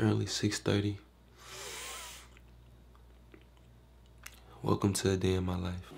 currently 6.30. Welcome to a day in my life.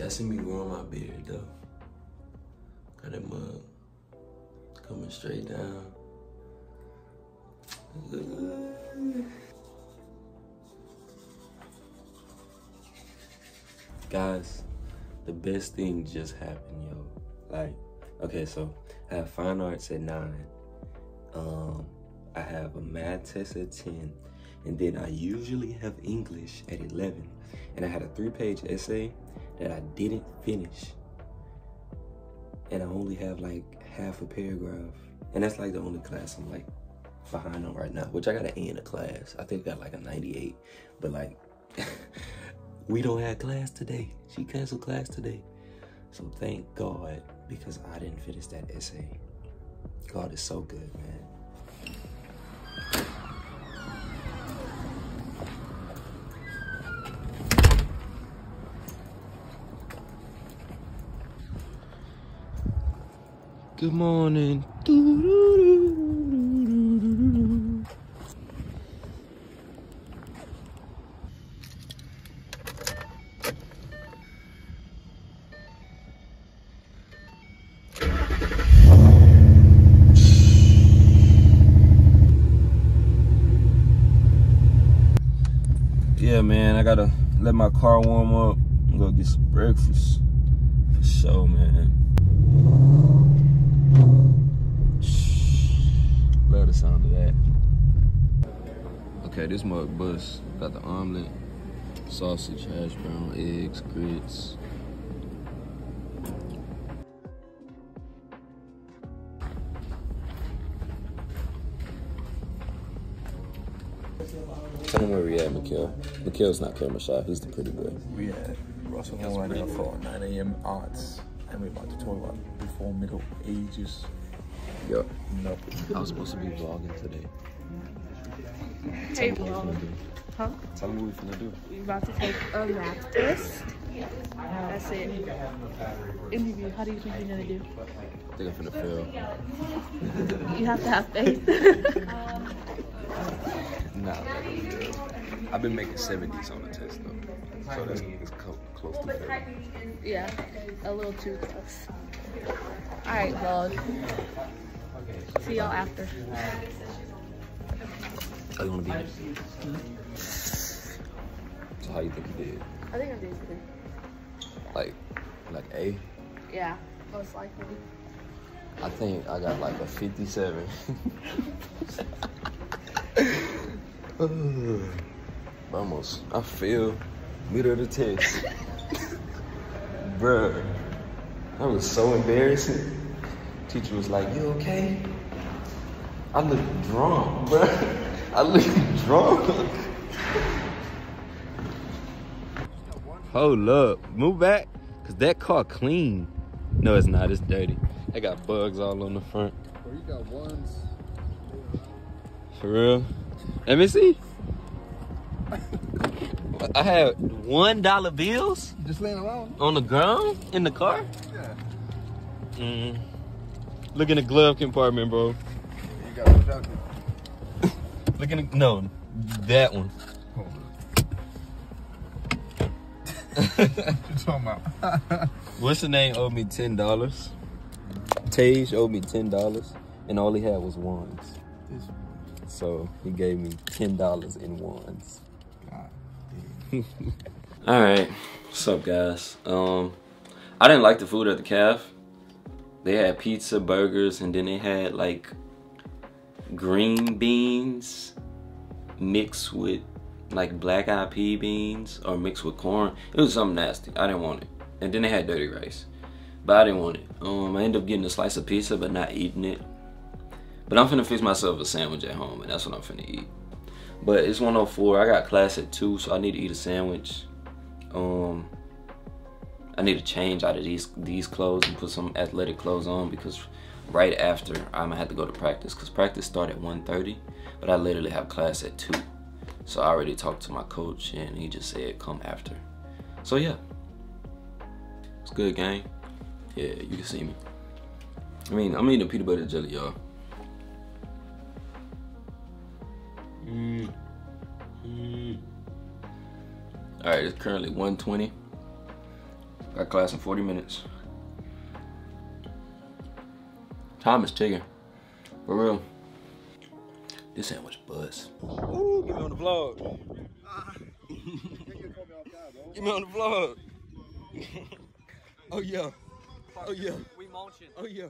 Y'all see me growing my beard though. Got that mug coming straight down. Guys, the best thing just happened, yo. Like, okay, so I have fine arts at nine. Um, I have a math test at 10. And then I usually have English at 11. And I had a three page essay that I didn't finish. And I only have like half a paragraph. And that's like the only class I'm like behind on right now, which I got an A in the class. I think I got like a 98. But like, we don't have class today. She canceled class today. So thank God because I didn't finish that essay. God is so good, man. Good morning. Yeah, man, I gotta let my car warm up and go get some breakfast. For sure, man. Love the sound of that. Okay, this mug bus got the omelet, sausage, hash brown, eggs, grits. Tell him where we at, Mikhail. Mikhail's not camera shy. He's the pretty boy. We at Russell Hall right now for 9 a.m. arts, and we're about to talk about before Middle Ages. Yo, No. I was supposed to be vlogging today. Hey, Tell me what we vlog. finna do. Huh? Tell me what we finna do. We're about to take a math test. That's it. How do you think you're gonna do? I think I'm finna fail. You have to have faith. Nah, I've been making 70s on the test though. So that's co- close to fair. yeah, a little too close. All right, vlog. See y'all after. How you wanna be? Hmm? So how you think you did? I think I'm doing good. Like, like A? Yeah, most likely. I think I got like a 57. Almost. I feel middle of the test. Bruh. That was so embarrassing. Teacher was like, you okay? I look drunk, bruh. I look drunk. Hold up. Move back. Cause that car clean. No, it's not. It's dirty. I got bugs all on the front. Bro, you got ones. For real? Let me see. I had one dollar bills Just laying around? on the ground in the car. Yeah. Mm. Look in the glove compartment, bro. You got jacket. Look in the no, that one. What you talking about? What's the name? Owed me ten dollars. Tage owed me ten dollars, and all he had was ones. This So he gave me ten dollars in ones. God. All right, what's up, guys? Um, I didn't like the food at the calf. They had pizza, burgers, and then they had like green beans mixed with like black eyed pea beans or mixed with corn. It was something nasty. I didn't want it. And then they had dirty rice. But I didn't want it. Um, I ended up getting a slice of pizza, but not eating it. But I'm finna fix myself a sandwich at home, and that's what I'm finna eat. But it's 104. I got class at 2, so I need to eat a sandwich. Um, I need to change out of these these clothes and put some athletic clothes on because right after I'm gonna have to go to practice because practice start at 1.30, but I literally have class at 2. So I already talked to my coach and he just said come after. So yeah. It's good gang. Yeah, you can see me. I mean, I'm eating peanut butter jelly, y'all. Mm. Mm. All right, it's currently 120. Got class in 40 minutes. Time is ticking. For real. This sandwich buzz. Ooh, get me on the vlog. Ah. get me on the vlog. oh yeah. Oh yeah. We munching. Oh yeah.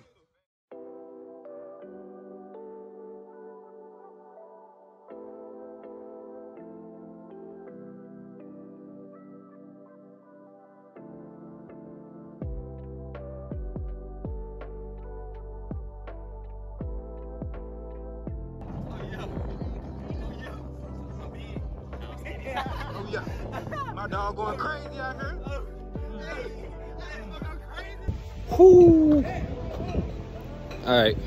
My dog going crazy out here. Whoo. All right.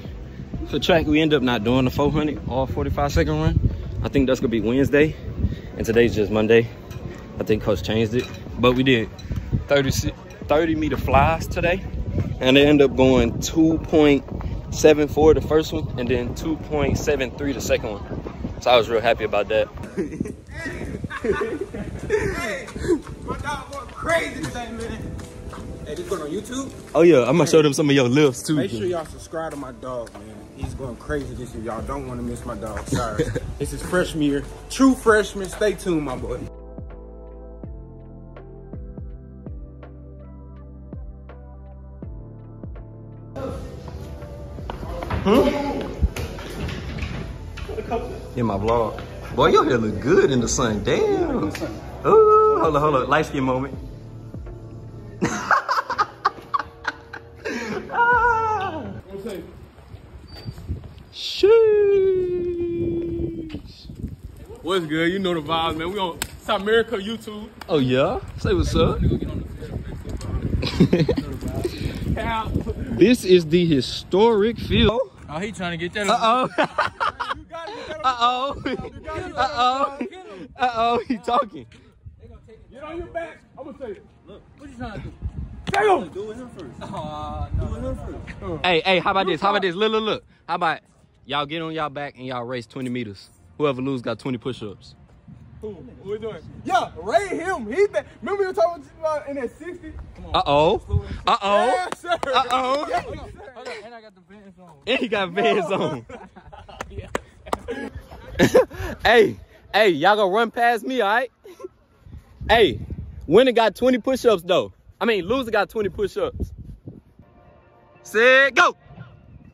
So track, we end up not doing the 400 all 45 second run. I think that's gonna be Wednesday, and today's just Monday. I think coach changed it, but we did 30 30 meter flies today, and they end up going 2.74 the first one, and then 2.73 the second one. So I was real happy about that. My dog going crazy today, man. Hey, this going on YouTube? Oh yeah, I'm gonna show them some of your lifts too. Make sure y'all subscribe to my dog, man. He's going crazy this year. Y'all don't want to miss my dog. Sorry. this is freshman year. True freshman. Stay tuned, my boy. in my vlog. Boy, your hair look good in the sun. Damn. Ooh, hold on, hold on. Light skin moment. ah. Sheesh. What's good? You know the vibes, man. We on Cymerica YouTube. Oh yeah? Say what's up. This is the historic field. Oh, he trying to get that. Uh-oh. You got it. You got it. Uh-oh. Uh-oh. Uh-oh. He talking. Get on your back. I'm gonna say, look, what you trying to do? Damn. Do it him first. Uh, no, do it him first. Hey, hey, how about this? How about this? Look, look, look. How about y'all get on y'all back and y'all race 20 meters. Whoever lose got 20 push-ups. Who? Who we doing? Yeah, rate him. He that. Remember you were talking about in that 60? Uh-oh. Uh-oh. Yes, sir. Uh-oh. Yes, sir. And I got the pants on. And he got vans on. hey, hey, y'all gonna run past me, all right? hey, winner got 20 push-ups though. I mean, loser got 20 push-ups. Set, go.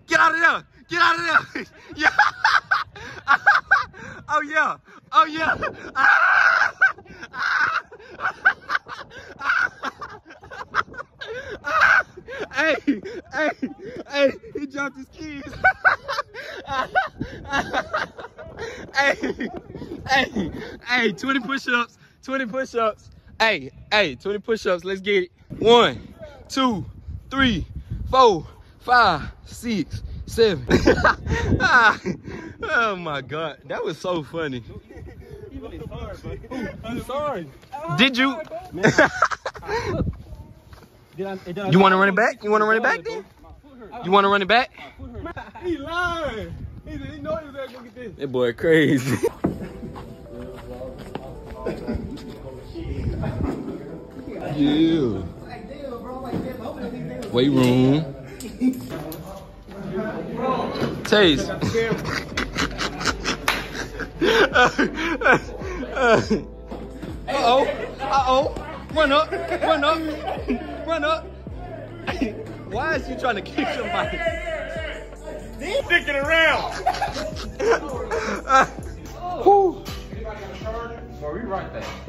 Get out of there. Get out of there. yeah. oh yeah. Oh yeah. hey, hey, hey, he dropped his keys. hey, hey, hey, 20 push-ups, 20 push-ups. Hey, hey, 20 push-ups, let's get it. One, two, three, four, five, six, seven. Ah, oh my God, that was so funny. I'm sorry. Did you? You want to run it back? You want to run it back then? You want to run it back? He lying. He, he know he was there to get this. That boy crazy. yeah. Weight room. Taste. Uh-oh. Uh-oh. Run up. Run up. Run up. Why is you trying to kick somebody? Sticking around. Uh, whew. Bro, we right there.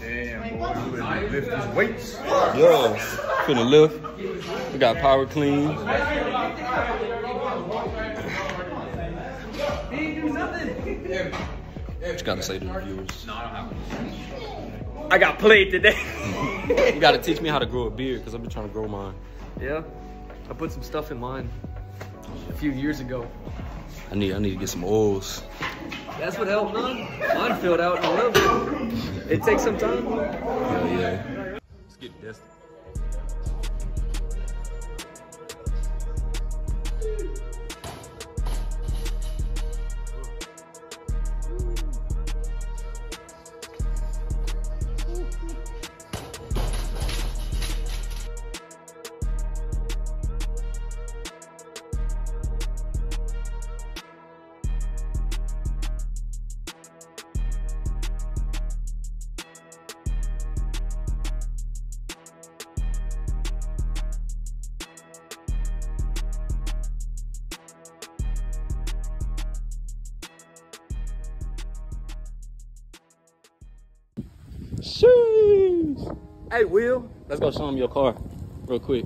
Damn, boy, you ready to lift these weights? Yo, finna lift. We got power clean. What you gotta say to the viewers? I got played today. You gotta teach me how to grow a beard, cause I've been trying to grow mine. yeah, I put some stuff in mine a few years ago. I need I need to get some oils. That's what helped mine. Mine filled out in a little bit. It takes some time. Yeah, yeah. Let's get this. Sheesh. Hey, Will, let's go show him your car real quick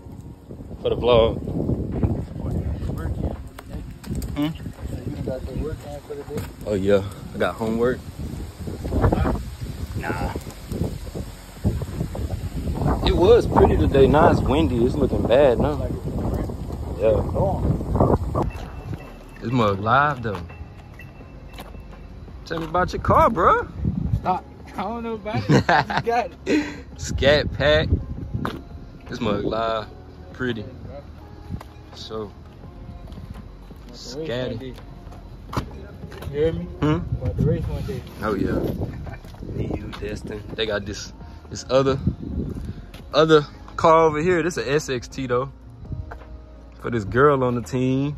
for the vlog. Hmm? Oh, yeah. I got homework. Nah. It was pretty today. Now it's windy. It's looking bad now. Yeah. This mug live, though. Tell me about your car, bro. I don't know about it. Got it. Scat pack. This mug live. Pretty. So. Scatty. You hear me? Hmm? About the race one day. Oh yeah. Me, you, Destin. They got this this other other car over here. This is a SXT though. For this girl on the team.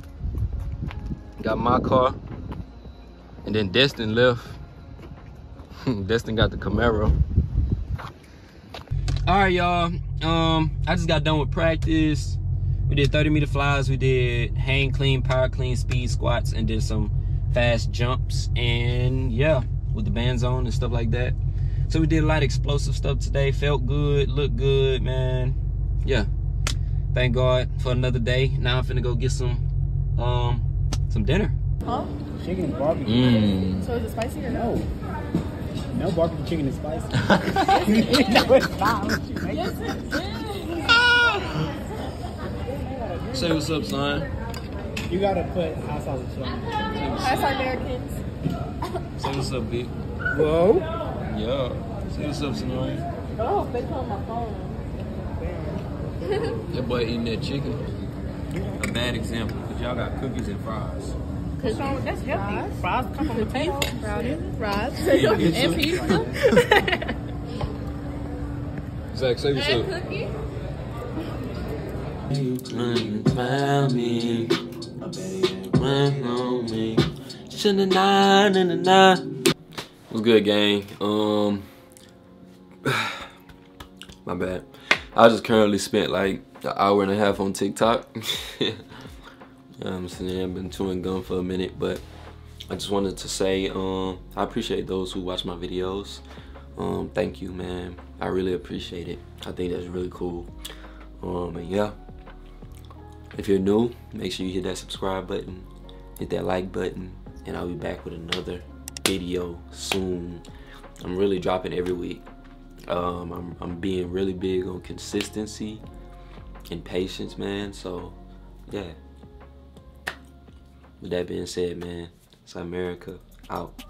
Got my car. And then Destin left. Destin got the Camaro. All right, y'all. Um, I just got done with practice. We did 30 meter flies. We did hang clean, power clean, speed squats, and did some fast jumps. And yeah, with the bands on and stuff like that. So we did a lot of explosive stuff today. Felt good, looked good, man. Yeah. Thank God for another day. Now I'm finna go get some um some dinner. Huh? Chicken and barbecue. Mmm. So is it spicy or no? No. No barbecue chicken is spicy. no, it's not. What you make it? Say what's up, son. You gotta put hot sauce and chicken. That's our Americans. Say what's up, big. Whoa. Yeah. Say what's up, Sonori. Oh, they on my phone. That boy eating that chicken. A bad example, because y'all got cookies and fries. Cause that's healthy. Fries come from potatoes. Brownies. Fries. And pizza. Zach, say what's and up. cookie. You climb me, climb on me. Sha-na-na, na-na-na. What's good, gang? Um, my bad. I just currently spent like an hour and a half on TikTok. I'm sitting there, I've been chewing gum for a minute, but I just wanted to say um, I appreciate those who watch my videos. Um, thank you, man. I really appreciate it. I think that's really cool. Um, and yeah, if you're new, make sure you hit that subscribe button, hit that like button, and I'll be back with another video soon. I'm really dropping every week. Um, I'm, I'm being really big on consistency and patience, man. So, yeah. With that being said, man, Cymerica out.